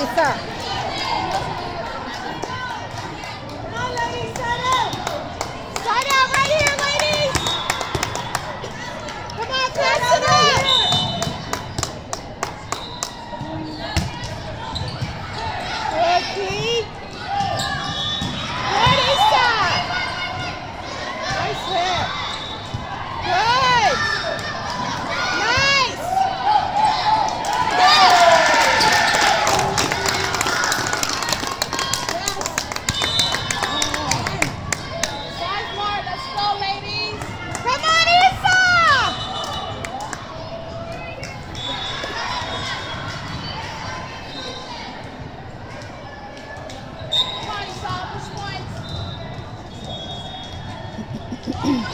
pensa. 嗯